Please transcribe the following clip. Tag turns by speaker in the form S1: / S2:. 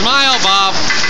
S1: Smile, Bob.